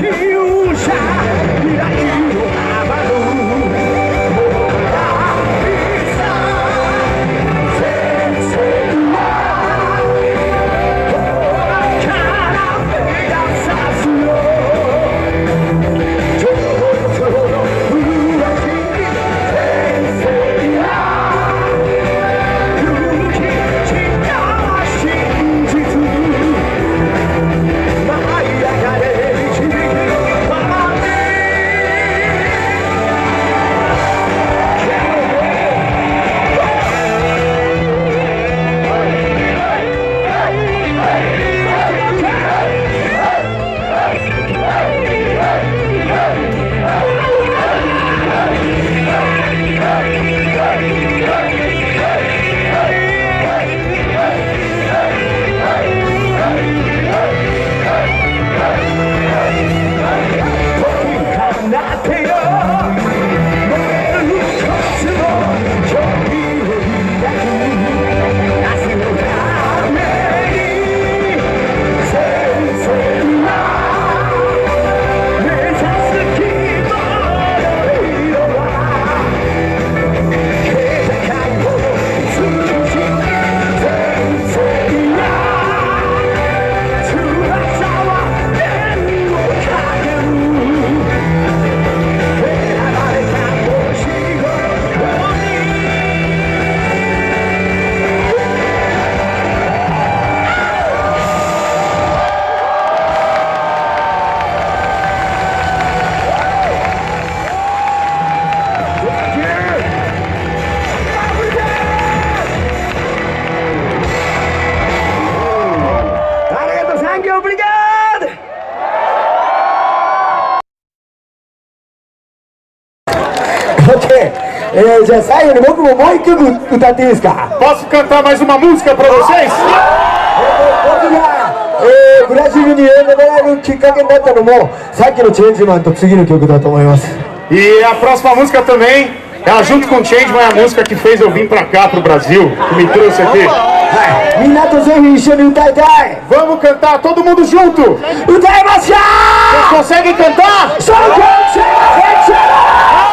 keep é, já saiu, não vou mamãe que eu vou cantar isso. Posso cantar mais uma música pra vocês? E a próxima música também é junto com Change Man, é a música que fez eu vir pra cá, pro Brasil, que me trouxe aqui. Minato Zen Tai Tai. Vamos cantar todo mundo junto. Vocês conseguem cantar? Só o Change Man!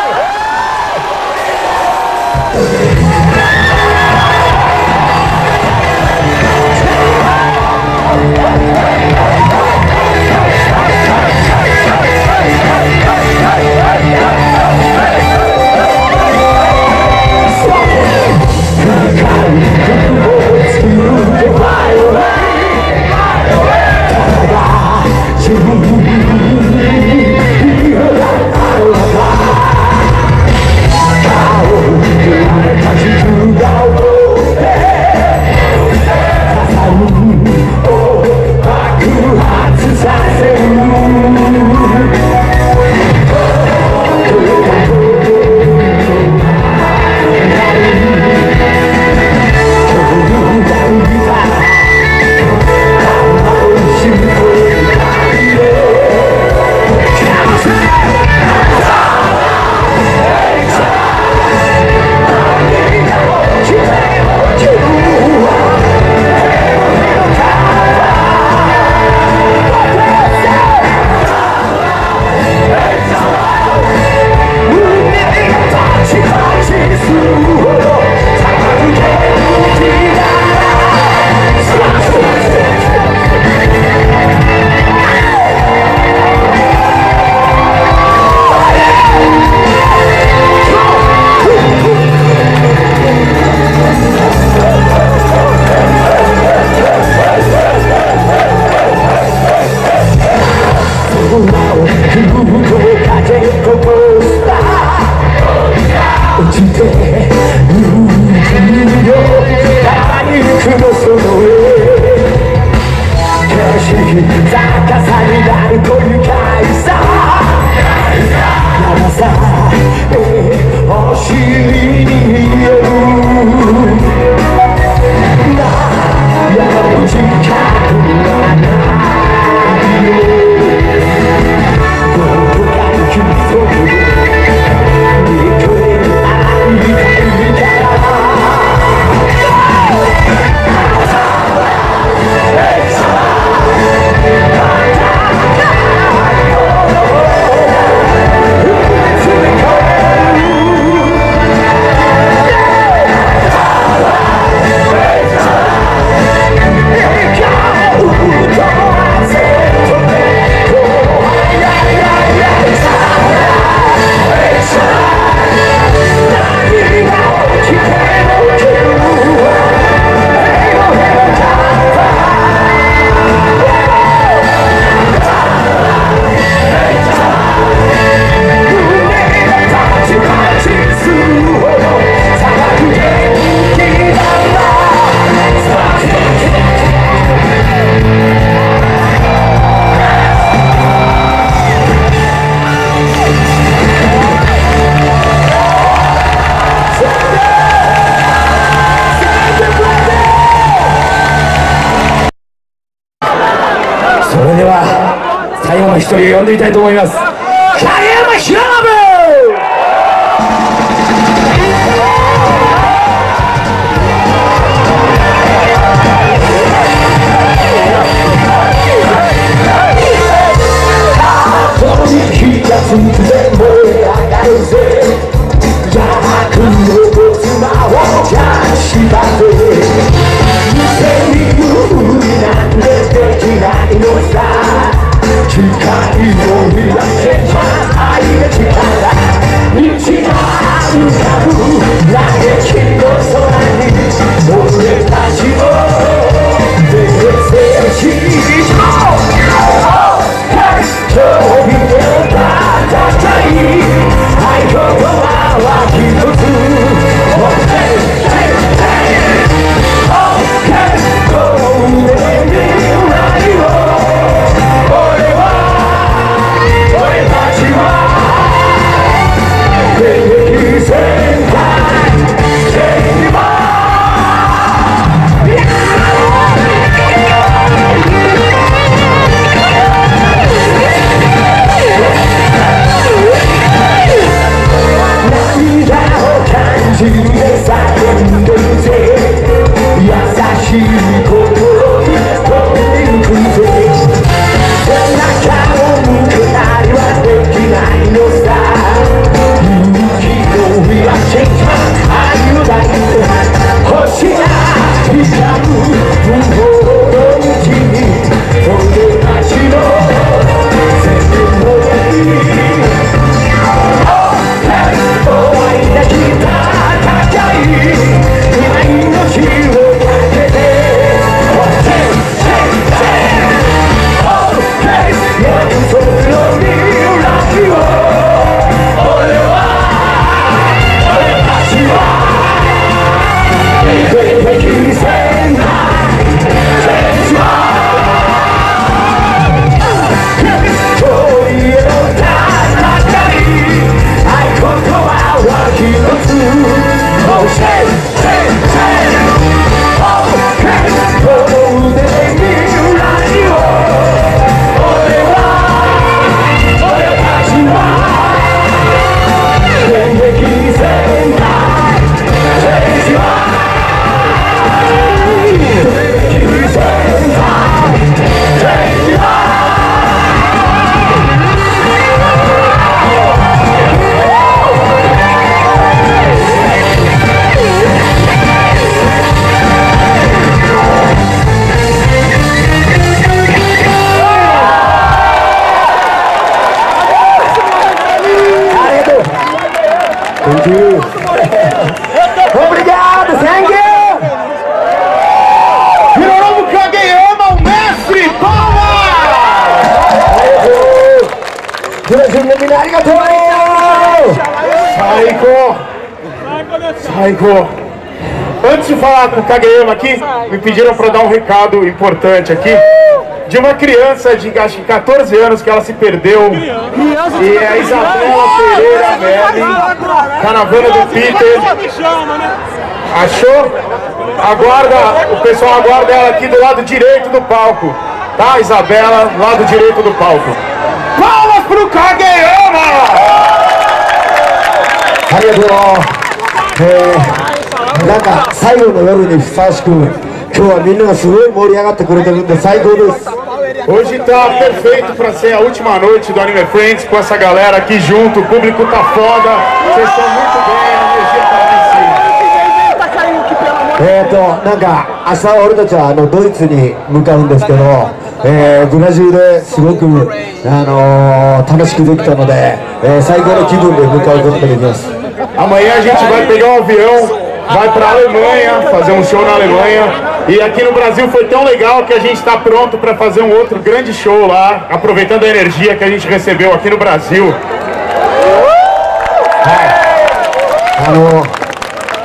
では最後の一人を呼んでみたいと思います。影山平信のさ機械を見出せば愛が力道が浮かぶ嘆きの空に俺たちを出てせし今日見てた戦い愛言葉は一つ falar com o Cagayama aqui, me pediram para dar um recado importante aqui. De uma criança de acho que 14 anos que ela se perdeu. Criança. E é a Isabela Pereira Melli, caravana do Peter. Achou? Aguarda, o pessoal aguarda ela aqui do lado direito do palco. Tá, Isabela, lado direito do palco. Palmas pro Kageyama! Aí, é, なんか最後の夜にふさわしく今日はみんながすごい盛り上がってくれてるんで最高です Hoje tá perfeito para ser a última noite do Anime Friends com essa galera aqui junto. O público tá foda, vocês estão muito bem, a energia tá lá em cima. えーとなんか明日俺たちはあのドイツに向かうんですけど、えーブラジルですごく、あのー楽しくできたので、えー最高の気分で向かうことができます Amanhã a gente vai pegar um avião, vai pra Alemanha, fazer um show na Alemanha. E aqui no Brasil foi tão legal que a gente está pronto para fazer um outro grande show lá, aproveitando a energia que a gente recebeu aqui no Brasil. あの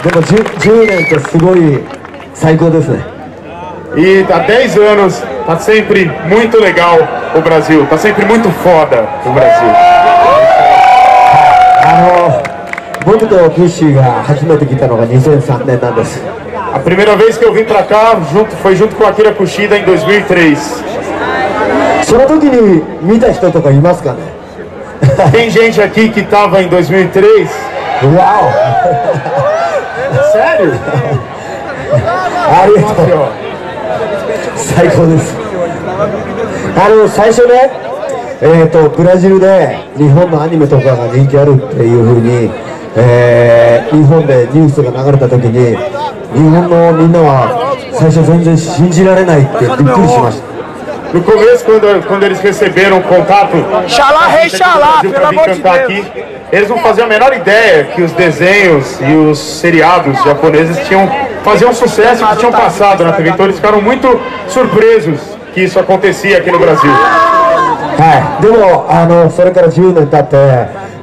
でも 10, 10年ってすごい最高ですね E há 10 anos tá sempre muito legal o Brasil, tá sempre muito foda o Brasil. あの 僕とキッシーが初めて来たのが2003年なんです A primeira vez que eu vim pra cá junto, foi junto com a Akira Kushida em 2003. その時に見た人とかいますかね Tem gente aqui que tava em 2003? わ Sério? おありがとう最高ですあの最初ねえー、とブラジルで日本のアニメとかが人気あるっていうふうに、 えー日本でニュースが流れた時に日本のみんなは最初全然信じられないってびっくりしました No começo, quando, quando eles receberam o contato Xalá, rei Xalá, Brasil pelo pra vir amor de cantar Deus. aqui, eles não faziam a menor ideia que os desenhos e os seriados japoneses tinham faziam sucesso que tinham passado na TV. Então eles ficaram muito surpresos que isso acontecia aqui no Brasil. はい、でもあのそれから10年経って、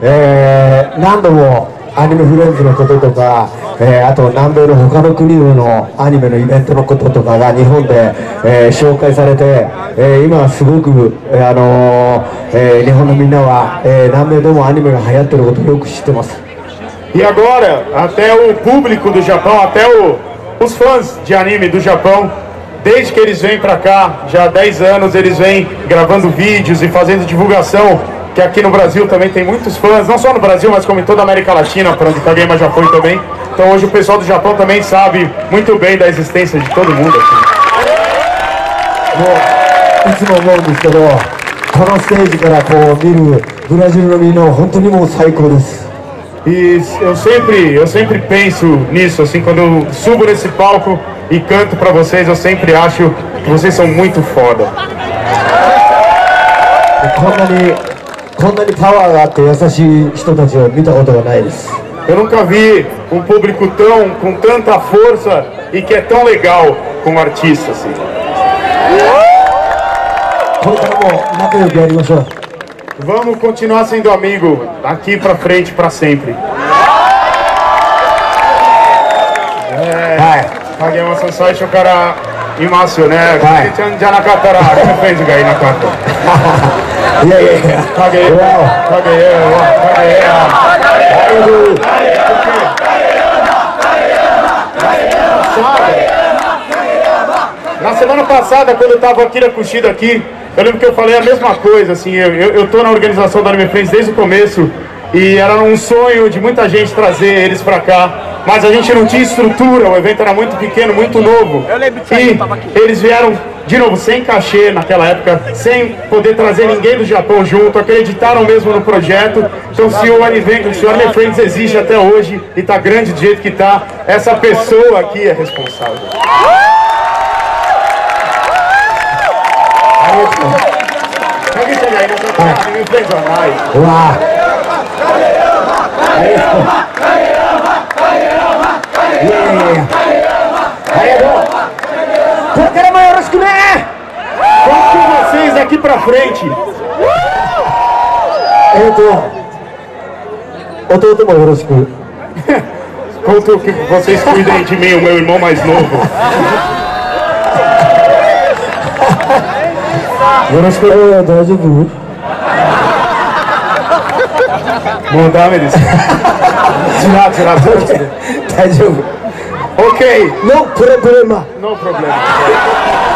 えー何度も アニメフレンズのこととか、えーあと南米の他の国のアニメのイベントのこととかが日本で、えー紹介されて、えー今すごく、えーあのーえー日本のみんなは、えー南米でもアニメが流行ってることをよく知ってます E agora, até o público do Japão, até o- os fãs de anime do Japão, desde que eles vêm pra cá, já há 10 anos, eles vêm gravando vídeos e fazendo divulgação, que aqui no Brasil também tem muitos fãs, não só no Brasil, mas como em toda a América Latina, para onde Kagema já foi também. Então hoje o pessoal do Japão também sabe muito bem da existência de todo mundo aqui. もういつも思うんですけどこのステージからこう見るブラジルのみんなは本当にもう最高です E eu sempre, eu sempre penso nisso, assim, quando eu subo nesse palco e canto pra vocês, eu sempre acho que vocês são muito foda. こんなにこんなにパワーがあって優しい人たちを見たことがないです Eu nunca vi um público tão com tanta força e que é tão legal como artista assim. これからも仲良くやりましょう Vamos continuar sendo amigo daqui pra frente pra sempre. はい Kageyama-san 最初からいますよね。はいちゃんじゃなかったらフェンズがいなかった。 Yeah, yeah, yeah. Kageya, Kageya, Kageya. Hallelujah. Sabe? Na semana passada, quando eu estava aqui na Cuxida aqui, eu lembro que eu falei a mesma coisa, assim, eu, eu, eu tô na organização da Anime Friends desde o começo, e era um sonho de muita gente trazer eles pra cá, mas a gente não tinha estrutura, o evento era muito pequeno, muito novo. E eu tava aqui. eles vieram, de novo, sem cachê naquela época, sem poder trazer ninguém do Japão junto, acreditaram mesmo no projeto. Então, se o Anime, se o Anime Friends existe até hoje e tá grande do jeito que tá, essa pessoa aqui é responsável. Pode Daqui é. pra frente. Eu tô. Eu tô, eu tô morrendo, Quanto assim que vocês cuidem de mim, o meu irmão mais novo. Agora assim eu tô de く。えー、大丈夫 Não dá, Melissa. Tirar, tirar, tirar. 大丈夫。 Ok, のプレプレマ。 no problema. Hiroshima,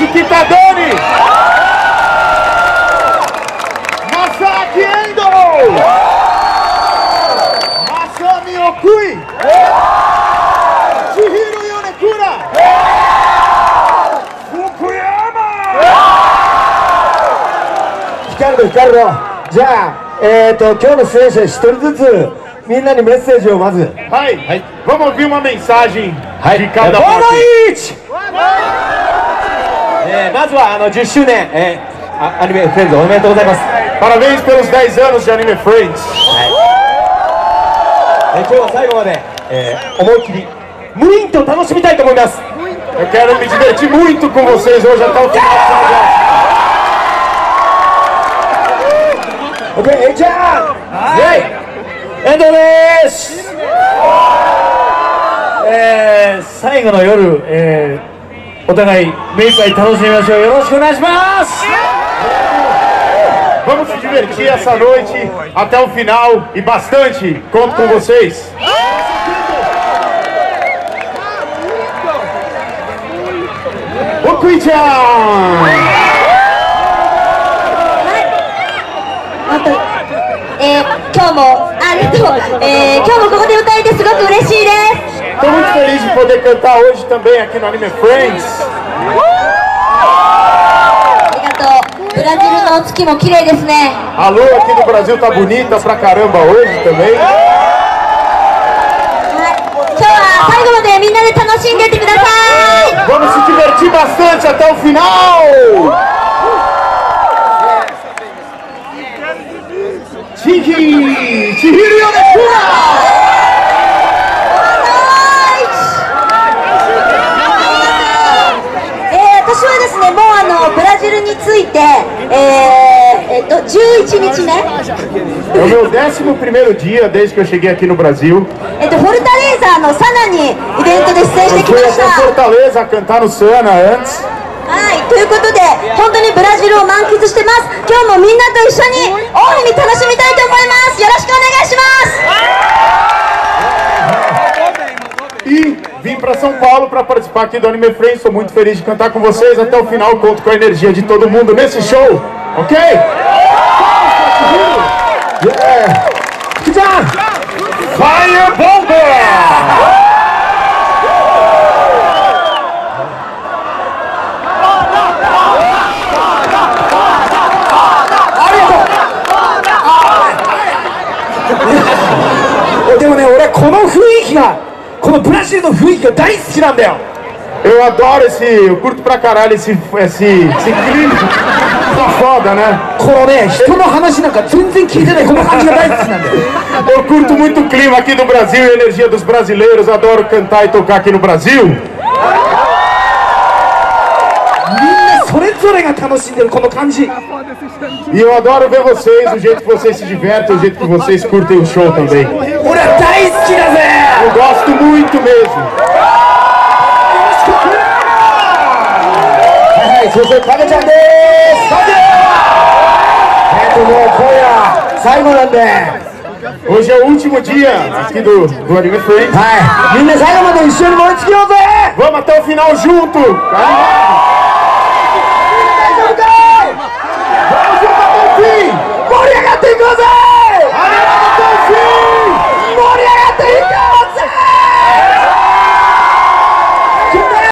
Chiquita Dani! Masaki Endo! Masami Okui! Chihiro Yonekura! Fukuyama! 光る光るのじゃあ、えーと、と今日の出演者一人ずつみんなにメッセージをまずはい、はい、vamos ouvir uma mensagem de cada um Boa noite! Boa noite! É, mas lá, no 10周年, é, Anime Friends, o momento gozaimasu. Parabéns pelos 10 anos de Anime Friends. はい。今日は最後まで、えー、思い切り無インと楽しみたいと思います。Eu quero me divertir muito com vocês hoje até o final do programa. Ok, hey John! Hey! Endo です、えー、最後の夜、えーお互い目いっぱい楽しみましょうよろしくお願いします Vamos se divertir essa noite até o final e bastante. Conto com vocês. Okuichan! あと、えー、今日もありがとう、えー、今日もここで歌えてすごく嬉しいです Estou muito feliz de poder cantar hoje também aqui no Anime Friends. Brasil no Tsuki, que né? A lua aqui do Brasil tá bonita pra caramba hoje também. Vamos se divertir bastante até o final! Chihiro Yonekura! についてえー、えっと11日目 É o meu 11 dia desde que eu cheguei aqui no Brasil. えっとフォルタレーザーのサナにイベントで出演して Eu きま fui し até た Fortaleza cantar no Sana antes. はい、ということで、本当にブラジルを満喫してます。今日もみんなと一緒に大いに楽しみたいと思います。よろしくお願いします。E vim para São Paulo para participar aqui do Anime Friends. Estou muito feliz de cantar com vocês. Até o final conto com a energia de todo mundo nesse show. Ok? 福ちゃん Fire Bomber! でもね俺この雰囲気が このブラジルの雰囲気が大好きなんだよ Eu adoro esse. Eu curto pra caralho esse, esse, esse clima. Foda, né? このね人の話なんか全然聞いてないこの感じが大好きなんだよ Eu curto muito o clima aqui do Brasil e a energia dos brasileiros. Adoro cantar e tocar aqui no Brasil. E eu adoro ver vocês, o jeito que vocês se divertem, o jeito que vocês curtem o show também. Eu gosto muito mesmo. É, se você paga de adeus, é, sai morando. Hoje é o último dia aqui do, do Anime Friends. É? Vamos até o final junto. Vai.